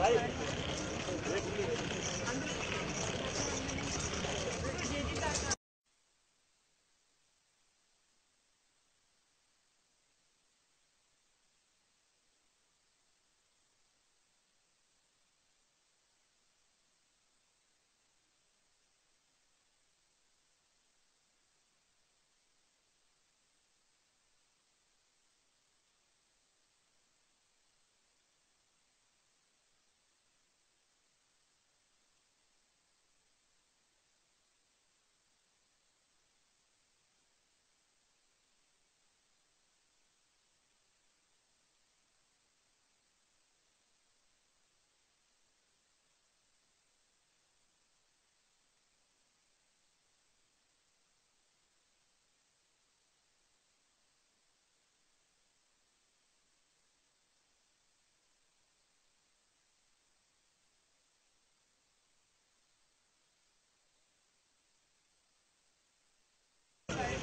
भाई।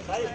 भाई